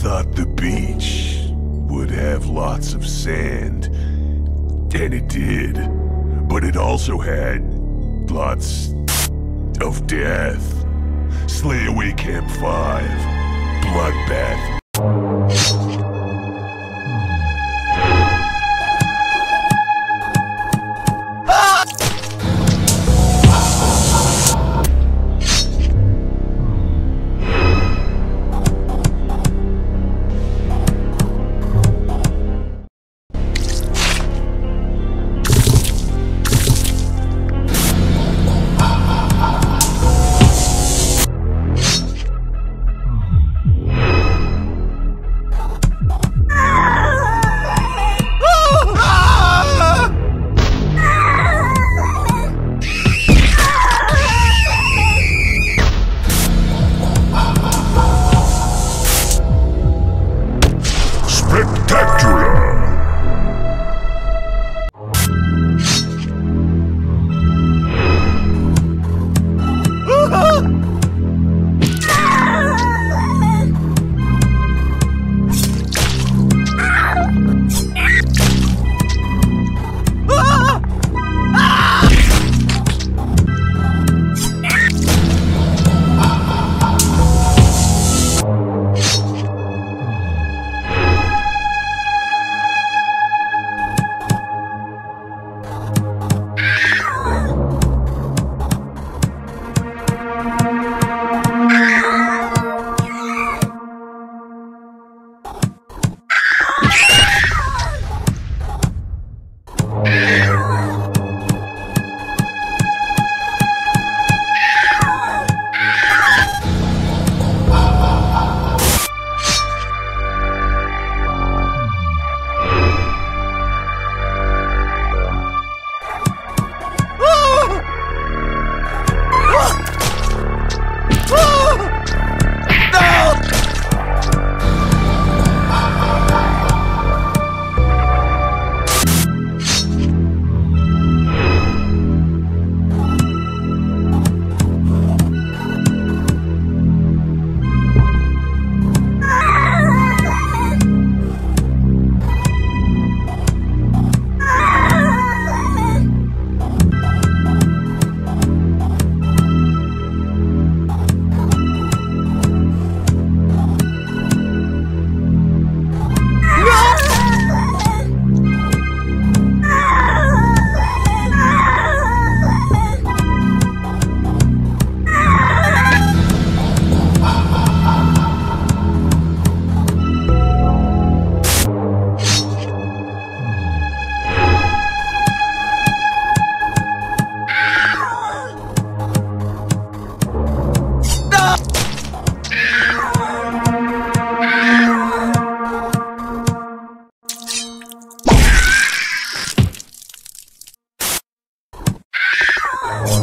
thought the beach would have lots of sand. And it did. But it also had lots of death. Slayaway Camp 5. Bloodbath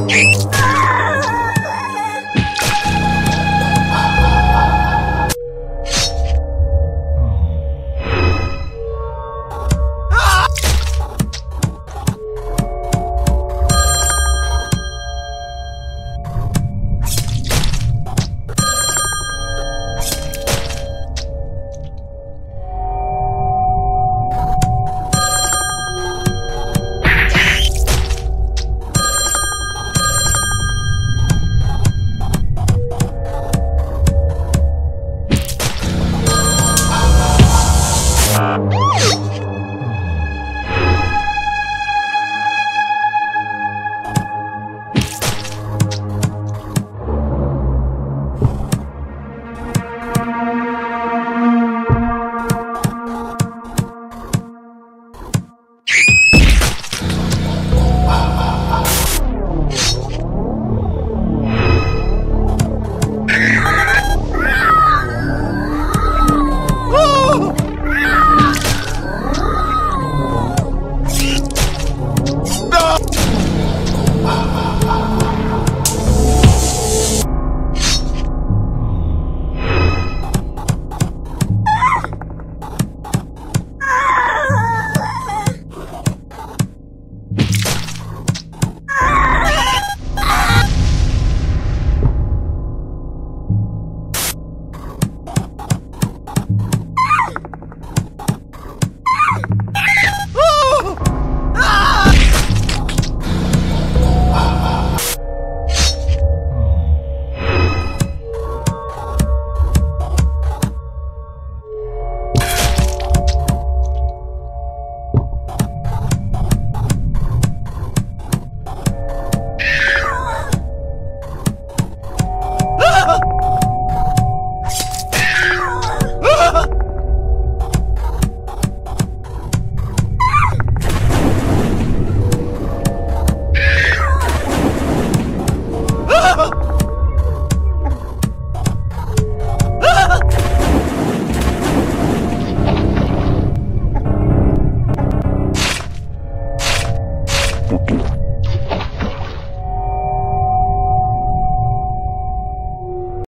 Hey.